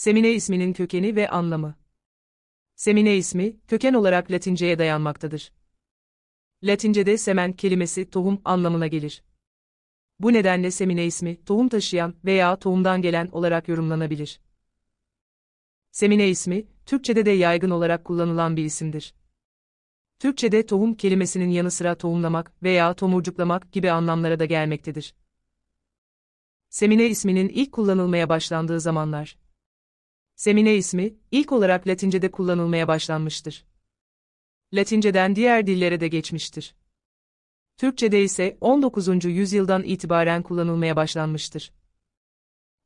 Semine isminin kökeni ve anlamı. Semine ismi, köken olarak Latinceye dayanmaktadır. Latince'de semen kelimesi tohum anlamına gelir. Bu nedenle Semine ismi, tohum taşıyan veya tohumdan gelen olarak yorumlanabilir. Semine ismi, Türkçede de yaygın olarak kullanılan bir isimdir. Türkçede tohum kelimesinin yanı sıra tohumlamak veya tomurcuklamak gibi anlamlara da gelmektedir. Semine isminin ilk kullanılmaya başlandığı zamanlar. Semine ismi, ilk olarak Latince'de kullanılmaya başlanmıştır. Latinceden diğer dillere de geçmiştir. Türkçede ise 19. yüzyıldan itibaren kullanılmaya başlanmıştır.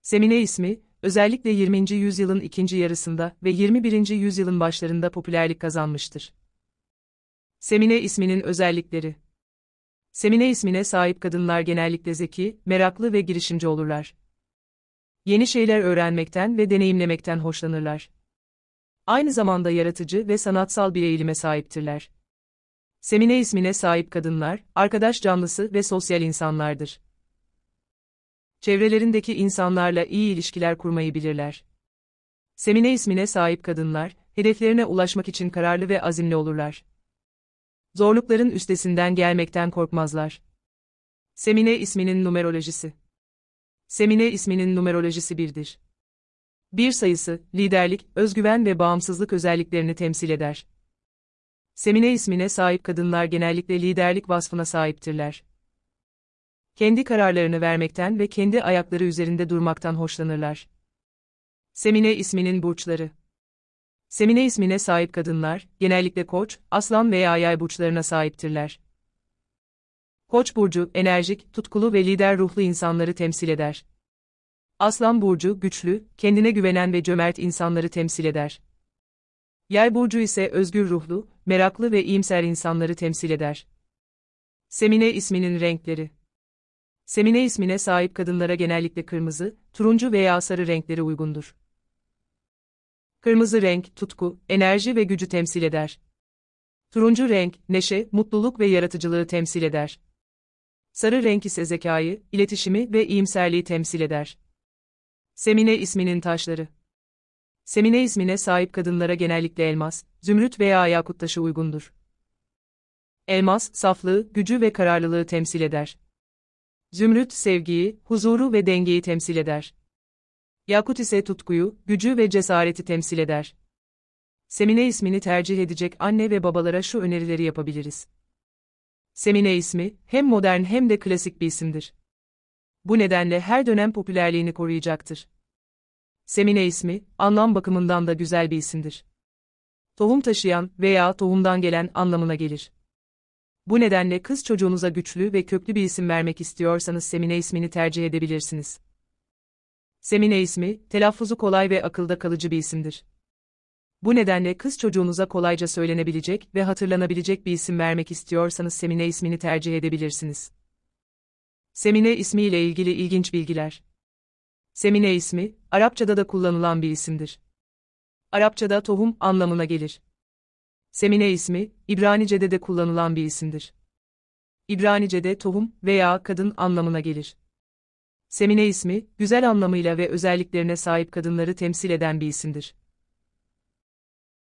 Semine ismi, özellikle 20. yüzyılın ikinci yarısında ve 21. yüzyılın başlarında popülerlik kazanmıştır. Semine isminin özellikleri Semine ismine sahip kadınlar genellikle zeki, meraklı ve girişimci olurlar. Yeni şeyler öğrenmekten ve deneyimlemekten hoşlanırlar. Aynı zamanda yaratıcı ve sanatsal bir eğilime sahiptirler. Semine ismine sahip kadınlar, arkadaş canlısı ve sosyal insanlardır. Çevrelerindeki insanlarla iyi ilişkiler kurmayı bilirler. Semine ismine sahip kadınlar, hedeflerine ulaşmak için kararlı ve azimli olurlar. Zorlukların üstesinden gelmekten korkmazlar. Semine isminin numerolojisi Semine isminin numerolojisi birdir. Bir sayısı, liderlik, özgüven ve bağımsızlık özelliklerini temsil eder. Semine ismine sahip kadınlar genellikle liderlik vasfına sahiptirler. Kendi kararlarını vermekten ve kendi ayakları üzerinde durmaktan hoşlanırlar. Semine isminin burçları Semine ismine sahip kadınlar, genellikle koç, aslan veya yay burçlarına sahiptirler. Koç burcu, enerjik, tutkulu ve lider ruhlu insanları temsil eder. Aslan burcu, güçlü, kendine güvenen ve cömert insanları temsil eder. Yay burcu ise özgür ruhlu, meraklı ve iyimser insanları temsil eder. Semine isminin renkleri Semine ismine sahip kadınlara genellikle kırmızı, turuncu veya sarı renkleri uygundur. Kırmızı renk, tutku, enerji ve gücü temsil eder. Turuncu renk, neşe, mutluluk ve yaratıcılığı temsil eder. Sarı renk ise zekayı, iletişimi ve iyimserliği temsil eder. Semine isminin taşları Semine ismine sahip kadınlara genellikle elmas, zümrüt veya yakut taşı uygundur. Elmas, saflığı, gücü ve kararlılığı temsil eder. Zümrüt, sevgiyi, huzuru ve dengeyi temsil eder. Yakut ise tutkuyu, gücü ve cesareti temsil eder. Semine ismini tercih edecek anne ve babalara şu önerileri yapabiliriz. Semine ismi, hem modern hem de klasik bir isimdir. Bu nedenle her dönem popülerliğini koruyacaktır. Semine ismi, anlam bakımından da güzel bir isimdir. Tohum taşıyan veya tohumdan gelen anlamına gelir. Bu nedenle kız çocuğunuza güçlü ve köklü bir isim vermek istiyorsanız Semine ismini tercih edebilirsiniz. Semine ismi, telaffuzu kolay ve akılda kalıcı bir isimdir. Bu nedenle kız çocuğunuza kolayca söylenebilecek ve hatırlanabilecek bir isim vermek istiyorsanız Semine ismini tercih edebilirsiniz. Semine ismiyle ilgili ilginç bilgiler. Semine ismi, Arapçada da kullanılan bir isimdir. Arapçada tohum anlamına gelir. Semine ismi, İbranice'de de kullanılan bir isimdir. İbranice'de tohum veya kadın anlamına gelir. Semine ismi, güzel anlamıyla ve özelliklerine sahip kadınları temsil eden bir isimdir.